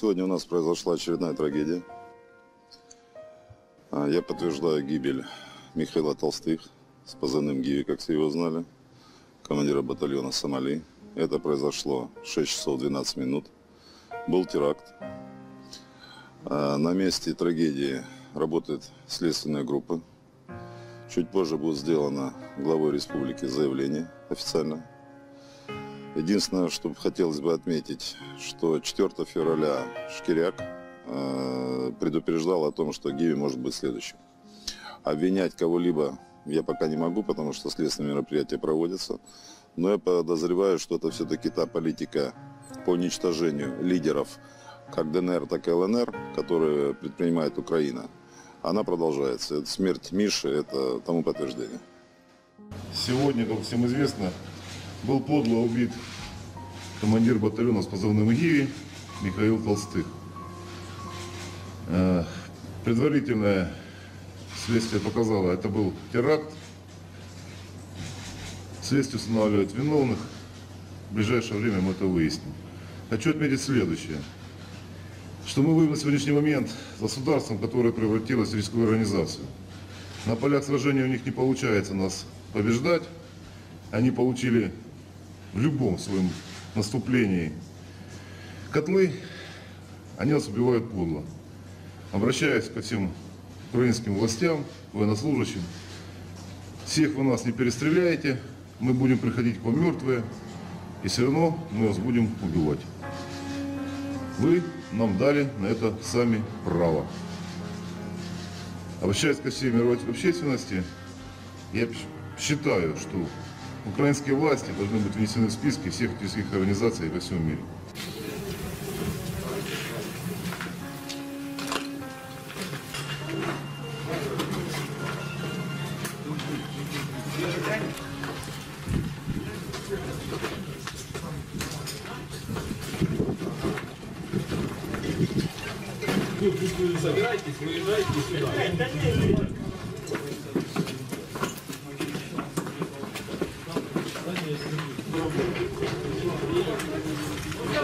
Сегодня у нас произошла очередная трагедия. А, Я подтверждаю гибель Михаила Толстых с позывным Гиви, как все его знали, командира батальона «Сомали». Это произошло в 6 часов 12 минут. Был теракт. А, На месте трагедии работает следственная группа. Чуть позже будет сделано главой республики заявление официально. Единственное, что хотелось бы отметить, что 4 февраля Шкиряк э, предупреждал о том, что Гиви может быть следующим. Обвинять кого-либо я пока не могу, потому что следственные мероприятия проводятся. Но я подозреваю, что это все-таки та политика по уничтожению лидеров как ДНР, так и ЛНР, которые предпринимает Украина. Она продолжается. Это смерть Миши – это тому подтверждение. Сегодня, как всем известно, был подло убит командир батальона с позывным ГИВИ Михаил Толстых. Э, Предварительное следствие показало, это был теракт. Следствие устанавливает виновных. В ближайшее время мы это выясним. Хочу отметить следующее. Что мы воюем на сегодняшний момент с государством, которое превратилось в рисковую организацию. На полях сражения у них не получается нас побеждать. Они получили в любом своем наступлении котлы, они нас убивают подло. Обращаюсь ко всем украинским властям, военнослужащим, всех вы нас не перестреляете, мы будем приходить к вам мертвые, и все равно мы вас будем убивать. Вы нам дали на это сами право. Обращаясь ко всей мировой общественности, я считаю, что украинские власти должны быть внесены в списки всех террористических организаций во всем мире. Собирайтесь, выезжайте сюда.